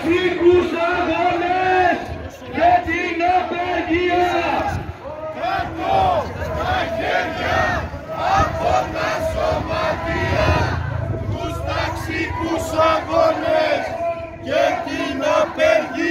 κατσίκους αγώνες και την απεργία. Κάτω τα χέρια από τα σωματεία τους ταξικούς αγώνες και την απεργία.